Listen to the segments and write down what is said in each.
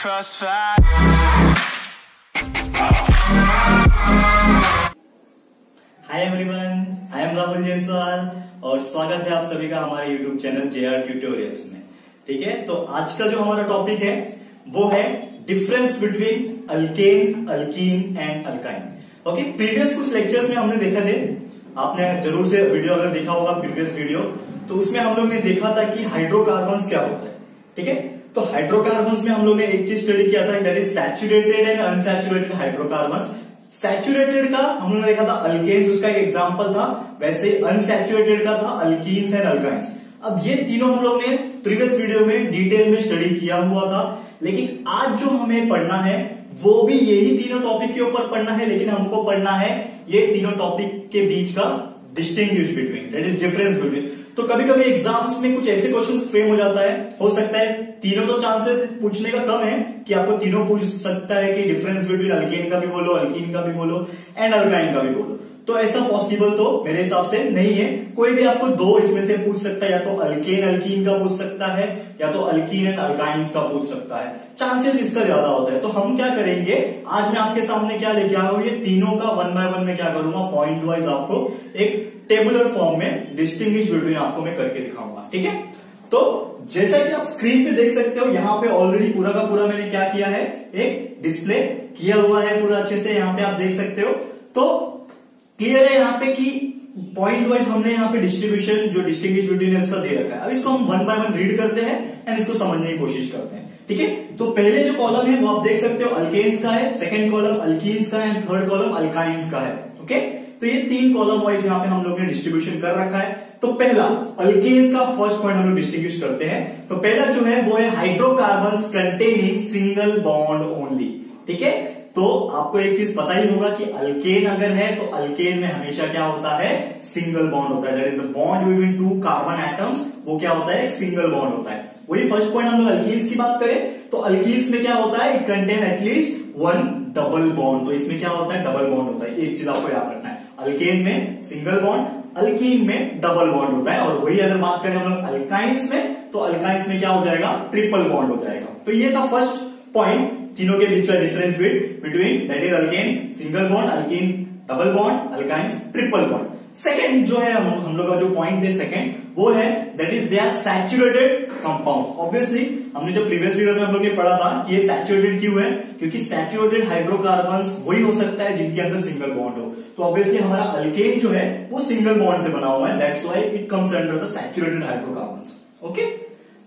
crossfire. Hi everyone I am Rahul और स्वागत है आप सभी का हमारे YouTube channel J R tutorials में। ठीक है तो आज का जो हमारा टॉपिक है, वो है difference between alkane alkene and alkyne okay previous कुछ लेक्चर्स में हमने देखा थे। आपने ज़रूर से वीडियो अगर देखा होगा प्रीवियस वीडियो तो उसमें हम लोग ने देखा था कि हाइड्रोकार्बन क्या होता है। ठीक है तो हाइड्रोकार्बन में हम लोग ने एक चीज़ स्टडी किया था saturated and unsaturated hydrocarbon saturated का हम लोगों ने देखा था अल्केन्स उसका एक एग्जांपल था, वैसे अनसैचुरेटेड का था अल्कीन्स एंड अल्काइंस अब ये तीनों हम लोग ने प्रीवियस वीडियो में डिटेल में स्टडी किया हुआ था, लेकिन आज जो हमें पढ़ना है, वो भी यही तीनों टॉपिक के ऊपर पढ़ना है, लेकिन हमको पढ़ना है ये तीनों टॉपिक के बीच का distinguish between that is difference between तो कभी कभी एग्ज़ाम्स में कुछ ऐसे क्वेश्चन फ्रेम हो जाता है, हो सकता है तीनों तो चांसेस पूछने का कम है कि आपको तीनों पूछ सकता है कि डिफरेंस बिटवीन अल्किन का भी बोलो अल्कीन का भी बोलो एंड अल्काइन का भी बोलो। तो ऐसा पॉसिबल तो मेरे हिसाब से नहीं है। कोई भी आपको दो इसमें से पूछ सकता है, या तो अल्केन अल्कीन का पूछ सकता है, या तो अल्कीन एंड अल्काइन का पूछ सकता है। चांसेस इसका ज़्यादा होता है। तो हम क्या करेंगे? आज मैं आपके सामने क्या लेके आया हूँ? ये तीनों का वन बाय वन में क्या करूँगा? पॉइंट वाइज आपको एक टेबुलर फॉर्म में डिस्टिंग बिटवीन आपको मैं करके दिखाऊँगा। ठीक है? तो जैसा कि आप स्क्रीन पे देख सकते हो, यहाँ पे ऑलरेडी पूरा का पूरा मैंने क्या किया है? एक डिस्प्ले किया हुआ है पूरा अच्छे से, यहाँ पे आप देख सकते हो। तो क्लियर है यहाँ पे कि पॉइंट वाइज हमने यहाँ पे डिस्ट्रीब्यूशन जो डिस्टिंग बिटवीन है, उसका दे रखा है। अब इसको हम वन बाय वन रीड करते हैं एंड इसको समझने की कोशिश करते हैं। ठीक है? तो पहले जो कॉलम है, वो आप देख सकते हो अल्केन्स का है सेकंड कॉलम अल्कीन्स का है एंड थर्ड कॉलम अल्काइंस का है। ओके तो ये तीन कॉलम वाइज यहाँ पे हम लोग ने डिस्ट्रीब्यूशन कर रखा है। तो पहला अल्केन्स का फ़र्स्ट पॉइंट हम लोग डिस्टिंग्विश करते हैं। तो पहला जो है, वो है hydrocarbon containing single bond only ठीक है? तो आपको एक चीज़ पता ही होगा कि अल्केन अगर है तो अल्केन में हमेशा क्या होता है? सिंगल बॉन्ड होता है। Bond between two carbon atoms वो क्या होता है? एक सिंगल बॉन्ड होता है। वही फ़र्स्ट पॉइंट हम लोग अल्कीन्स की बात करें तो अल्कीन्स में क्या होता है? It contain at least one double bond तो इसमें क्या होता है? डबल बॉन्ड होता है। एक चीज़ आपको याद रखना है। अल्केन में सिंगल बॉन्ड अल्कीन में डबल बॉन्ड होता है और वही अगर बात करें हम लोग अल्काइंस में तो अल्काइंस में क्या हो जाएगा? ट्रिपल बॉन्ड हो जाएगा। तो ये था फ़र्स्ट पॉइंट तीनों के बीच का difference between that is alkane single bond alkene double bond alkynes triple bond second जो है हम, हम लोग का जो पॉइंट है सेकेंड वो है that is they are saturated compound obviously हमने जो प्रीवियस वीडियो में हम लोग ने पढ़ा था कि ये सैचुरेटेड क्यों है? क्योंकि सैचुरेटेड हाइड्रोकार्बन वही हो सकता है जिनके अंदर सिंगल बॉन्ड हो। तो ऑब्वियसली हमारा अल्केन जो है वो सिंगल बॉन्ड से बना हुआ है। That's why it comes under the saturated hydrocarbon okay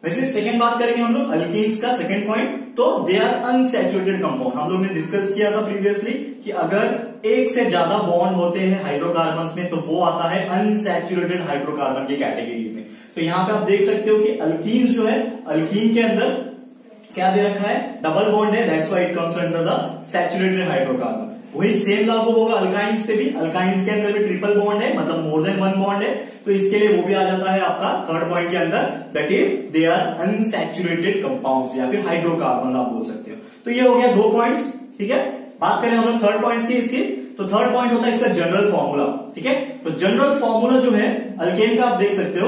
वैसे सेकंड बात करेंगे हम लोग अल्कीन्स का सेकंड पॉइंट तो दे आर अनसेचुरेटेड कंपाउंड हम लोग ने डिस्कस किया था प्रीवियसली कि अगर एक से ज़्यादा बॉन्ड होते हैं हाइड्रोकार्बन में तो वो आता है अनसेचुरेटेड हाइड्रोकार्बन की कैटेगरी में। तो यहाँ पे आप देख सकते हो कि अल्कीन जो है अल्कीन के अंदर क्या दे रखा है? डबल बॉन्ड है that's why it comes under the saturated hydrocarbon वही सेम लागू होगा अल्काइंस पे भी। अल्काइंस के अंदर भी ट्रिपल बॉन्ड है मतलब मोर देन वन बॉन्ड है। तो इसके लिए वो भी आ जाता है आपका थर्ड पॉइंट के अंदर that is they are unsaturated compounds या फिर हाइड्रोकार्बन आप बोल सकते हो। तो ये हो गया दो पॉइंट्स ठीक है? बात करें हम लोग थर्ड पॉइंट्स की इसकी तो थर्ड पॉइंट होता है इसका जनरल फॉर्मूला ठीक है? तो जनरल फॉर्मूला जो है अल्केन का आप देख सकते हो।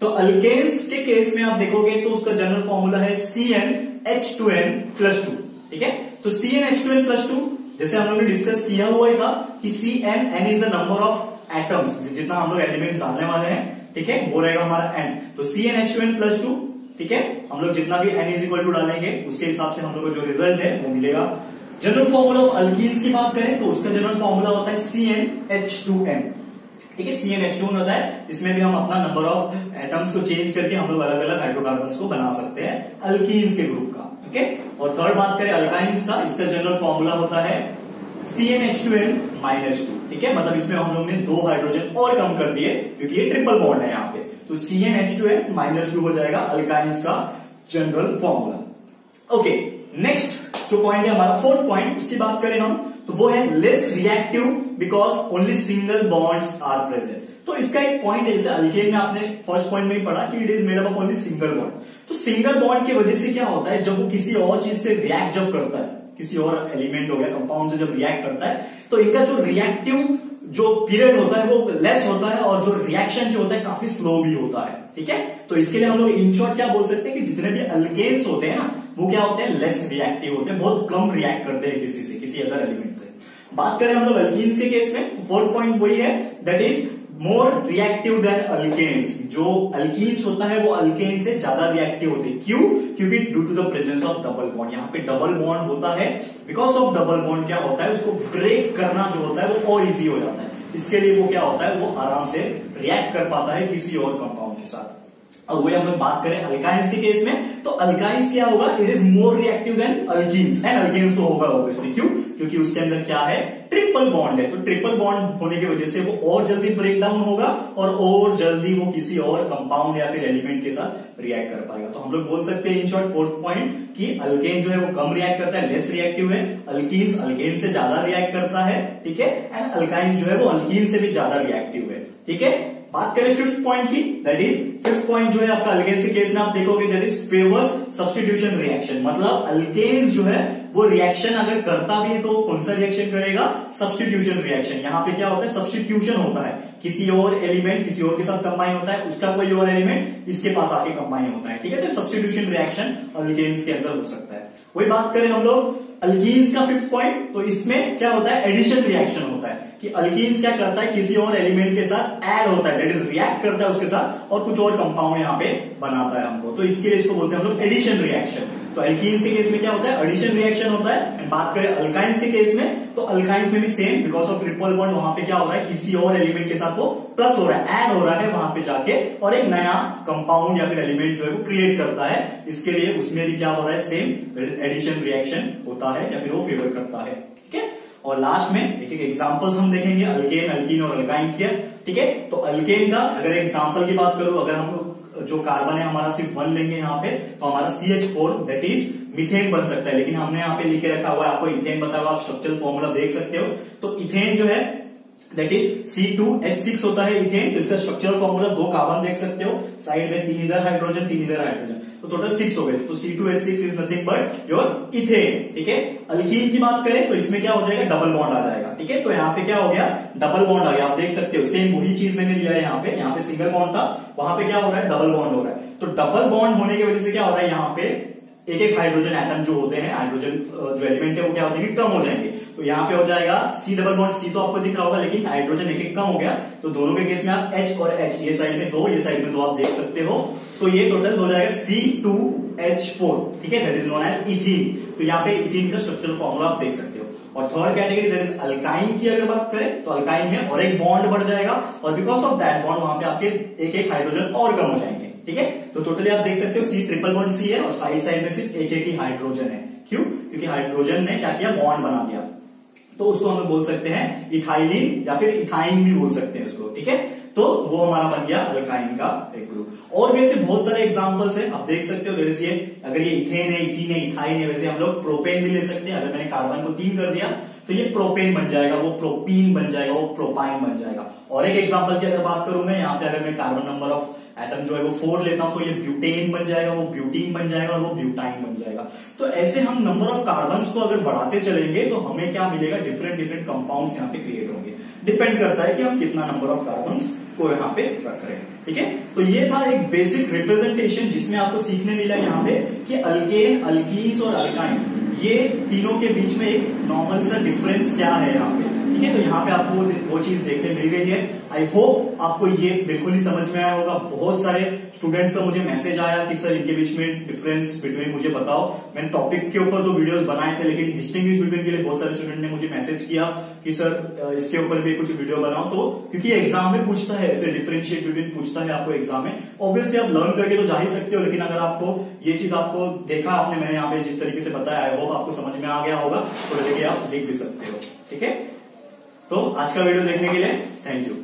तो अल्केन्स के केस में आप देखोगे तो उसका जनरल फॉर्मूला है C N H two N plus two ठीक है? तो C N H two N plus two जैसे हम लोग ने डिस्कस किया हुआ था कि C N N is the number of atoms जितना हम लोग एलिमेंट्स डालने वाले हैं, ठीक है? वो रहेगा हमारा एन तो C N H two N plus two ठीक है? हम लोग जितना भी एन इज़ इक्वल टू डालेंगे, उसके हिसाब से हम लोग को जो रिज़ल्ट है, वो मिलेगा। जनरल फॉर्मूला ऑफ़ अल्कीन्स की बात करें तो उसका जनरल फॉर्मूला होता है C N H two N ठीक है सी एन एच टू होता है, इसमें भी हम अपना नंबर ऑफ़ एटम्स को चेंज करके हम लोग अलग अलग हाइड्रोकार्बन को बना सकते हैं अल्कीन्स के ग्रुप का है? और थर्ड बात करें अल्काइंस का, इसका जनरल फॉर्मूला होता है C n H two n minus two ठीक है? मतलब इसमें हम लोग ने दो हाइड्रोजन और कम कर दिए, क्योंकि ये ट्रिपल बॉन्ड है यहाँ पे। तो C n H two n minus two हो जाएगा अल्काइंस का जनरल फॉर्मूला ओके नेक्स्ट जो पॉइंट है, हमारा फोर्थ पॉइंट उसकी बात करें हम तो वो है less reactive because only single bonds are present तो इसका एक पॉइंट है, जैसे अल्केन में आपने फ़र्स्ट पॉइंट में ही पढ़ा कि it is made up of only single bond तो सिंगल बॉन्ड की वजह से क्या होता है, जब वो किसी और चीज़ से रिएक्ट जब करता है, किसी और एलिमेंट हो गया कंपाउंड से जब रिएक्ट करता है तो इनका जो रिएक्टिव जो पीरियड होता है, वो लेस होता है और जो रिएक्शन जो होता है, काफ़ी स्लो भी होता है। ठीक है? तो इसके लिए हम लोग इन शॉर्ट क्या बोल सकते हैं कि जितने भी अल्केन्स होते हैं ना वो क्या होते हैं? लेस रिएक्टिव होते हैं, बहुत कम रिएक्ट करते हैं किसी से, किसी अदर एलिमेंट से। बात करें हम लोग अल्कीन्स के केस में तो फोर्थ पॉइंट वही है that is more reactive than alkanes जो अल्कीन्स होता है, वो अल्केन से ज़्यादा रिएक्टिव होते हैं। क्यों? क्योंकि due to the presence of double bond यहाँ पे डबल बॉन्ड होता है बिकॉज़ ऑफ़ डबल बॉन्ड क्या होता है, उसको ब्रेक करना जो होता है, वो और इजी हो जाता है। इसके लिए वो क्या होता है? वो आराम से रिएक्ट कर पाता है किसी और कंपाउंड के साथ। और वही हम लोग बात करें अल्काइंस के केस में तो अल्काइंस क्या होगा? It is more reactive than alkenes and alkenes तो होगा ऑब्वियसली क्यों? क्योंकि उसके अंदर क्या है? ट्रिपल बॉन्ड है। तो ट्रिपल बॉन्ड होने की वजह से वो और जल्दी ब्रेक डाउन होगा और और जल्दी वो किसी और कंपाउंड या फिर एलिमेंट के साथ रिएक्ट कर पाएगा। तो हम लोग बोल सकते हैं इन शॉर्ट फोर्थ पॉइंट कि अल्केन जो है वो कम रिएक्ट करता है लेस रिएक्टिव है। अल्कीन्स अल्केन से ज़्यादा रिएक्ट करता है, ठीक है? एंड अल्काइन जो है वो अल्कीन से भी ज़्यादा रिएक्टिव है, ठीक है? बात करें फिफ्थ पॉइंट की दैट इज़ फिफ्थ पॉइंट जो है आपका अल्केन्स के केस में आप देखोगे that is favours substitution reaction मतलब अल्केन्स जो है, वो रिएक्शन अगर करता भी है तो कौन सा रिएक्शन करेगा? सब्सटीट्यूशन रिएक्शन यहाँ पे क्या होता है? सब्सटीट्यूशन होता है। किसी और एलिमेंट किसी और के साथ कंबाइन होता है, उसका कोई और एलिमेंट इसके पास आके कंबाइन होता है। ठीक है तो सब्सटीट्यूशन रिएक्शन अल्केन्स के अंदर हो सकता है। वही बात करें हम लोग अल्कीन्स का फिफ्थ पॉइंट तो इसमें क्या होता है? एडिशन रिएक्शन होता है कि अल्कीन्स क्या करता है? किसी और एलिमेंट के साथ ऐड होता है दैट इज़ रिएक्ट करता है उसके साथ और कुछ और कंपाउंड यहाँ पे बनाता है हमको। तो इसके लिए इसको बोलते हैं हम लोग एडिशन रिएक्शन तो अल्कीन्स के केस में क्या होता है? एडिशन रिएक्शन होता है। एंड बात करें अल्काइंस के केस में तो अल्काइंस में भी same because of triple bond वहाँ पे क्या हो रहा है? किसी और एलिमेंट के साथ वो प्लस हो रहा है एड हो रहा है वहाँ पे जाके। और एक नया कंपाउंड या फिर एलिमेंट जो है वो क्रिएट करता है। इसके लिए उसमें भी क्या हो रहा है? सेम एडिशन रिएक्शन होता है या फिर वो फेवर करता है। ठीक है? और लास्ट में एक एक एग्जांपल्स हम देखेंगे अल्केन अल्कीन और अल्काइन के ठीक है? तो अल्केन का अगर एग्ज़ाम्पल की बात करूँ, अगर हम जो कार्बन है, हमारा सिर्फ़ वन लेंगे यहाँ पे तो हमारा C H four that is methane बन सकता है। लेकिन हमने यहाँ पे लिखे रखा हुआ है, आपको इथेन बताया आप स्ट्रक्चरल फॉर्मूला देख सकते हो। तो इथेन जो है that is C two H six होता है इथेन तो इसका स्ट्रक्चरल फॉर्मूला दो कार्बन देख सकते हो साइड में तीन इधर हाइड्रोजन तीन इधर हाइड्रोजन तो टोटल सिक्स हो गए। तो C two H six is nothing but your ethane ठीक है? अल्कीन की बात करें तो इसमें क्या हो जाएगा? डबल बॉन्ड आ जाएगा, ठीक है? तो यहाँ पे क्या हो गया? डबल बॉन्ड आ गया। आप देख सकते हो सेम वही चीज़ मैंने लिया है यहाँ पे। यहाँ पे सिंगल बॉन्ड था, वहाँ पे क्या हो रहा है? डबल बॉन्ड हो रहा है। तो डबल बॉन्ड होने की वजह से क्या हो रहा है? यहाँ पे एक एक हाइड्रोजन एटम जो होते हैं हाइड्रोजन जो एलिमेंट है, वो क्या होते हैं कम हो जाएँगे। तो यहाँ पे हो जाएगा सी डबल बॉन्ड सी तो आपको दिख रहा होगा, लेकिन हाइड्रोजन एक एक कम हो गया। तो दोनों के केस में आप एच और एच ये साइड में दो, ये साइड में दो आप देख सकते हो। तो ये टोटल हो जाएगा सी टू एच फोर ठीक है? That is known as ethene तो यहाँ पे इथीन का स्ट्रक्चरल फॉर्मूला आप देख सकते हो। और third category that is alkyne की अगर बात करें तो अल्काइन में और एक बॉन्ड बढ़ जाएगा। और बिकॉज़ ऑफ़ दैट बॉन्ड वहाँ पे आपके एक एक हाइड्रोजन और कम हो जाएँगे। ठीक है? तो टोटली आप देख सकते हो सी ट्रिपल बॉन्ड सी है और साइड साइड में सिर्फ़ एक एक ही हाइड्रोजन है। क्यों? क्योंकि हाइड्रोजन ने क्या किया? बॉन्ड बना दिया। तो उसको हम बोल सकते हैं इथाइलिन या फिर इथाइन भी बोल सकते हैं उसको, ठीक है? तो वो हमारा बन गया अल्काइन का एक ग्रुप और वैसे बहुत सारे एग्जांपल्स हैं। आप देख सकते हो जैसे ये, अगर ये इथेन है इथीन है इथाइन है, वैसे हम लोग प्रोपेन भी ले सकते हैं। अगर मैंने कार्बन को तीन कर दिया तो ये प्रोपेन बन जाएगा, वो प्रोपीन बन जाएगा, वो प्रोपाइन बन जाएगा। और एक एग्ज़ाम्पल की अगर बात करूँ मैं, यहाँ पे अगर मैं कार्बन नंबर ऑफ़ एटम जो है वो फोर लेता हूँ तो ये ब्यूटेन बन जाएगा, वो ब्यूटीन बन जाएगा और वो ब्यूटाइन बन जाएगा। तो ऐसे हम नंबर ऑफ़ कार्बन को अगर बढ़ाते चलेंगे तो हमें क्या मिलेगा? डिफरेंट डिफरेंट कंपाउंड्स यहाँ पे क्रिएट होंगे। डिपेंड करता है कि हम कितना नंबर ऑफ़ कार्बन को यहाँ पे रख रहे हैं। ठीक है? तो ये था एक बेसिक रिप्रेजेंटेशन जिसमें आपको सीखने मिला यहाँ पे कि अल्केन अल्कीन्स और अल्काइंस ये तीनों के बीच में एक नॉर्मल सा डिफरेंस क्या है यहाँ पे? ठीक है तो यहाँ पे आपको वो चीज़ देखने मिल गई है। आई होप आपको ये बिल्कुल ही समझ में आया होगा। बहुत सारे स्टूडेंट्स का मुझे मैसेज आया कि सर इनके बीच में डिफरेंस बिटवीन मुझे बताओ। मैंने टॉपिक के ऊपर तो वीडियोस बनाए थे, लेकिन डिस्टिंग बिटवीन के लिए बहुत सारे स्टूडेंट ने मुझे मैसेज किया कि सर इसके ऊपर भी कुछ वीडियो बनाओ। तो क्योंकि एग्ज़ाम में पूछता है, ऐसे डिफरेंशिएट बिटवीन पूछता है आपको एग्ज़ाम में। ऑब्वियसली आप लर्न करके तो जा ही सकते हो, लेकिन अगर आपको ये चीज़ आपको देखा आपने, मैंने यहाँ पे जिस तरीके से बताया आई होप आपको समझ में आ गया होगा। तो लेके आप लिख भी सकते हो। ठीक है? तो आज का वीडियो देखने के लिए थैंक यू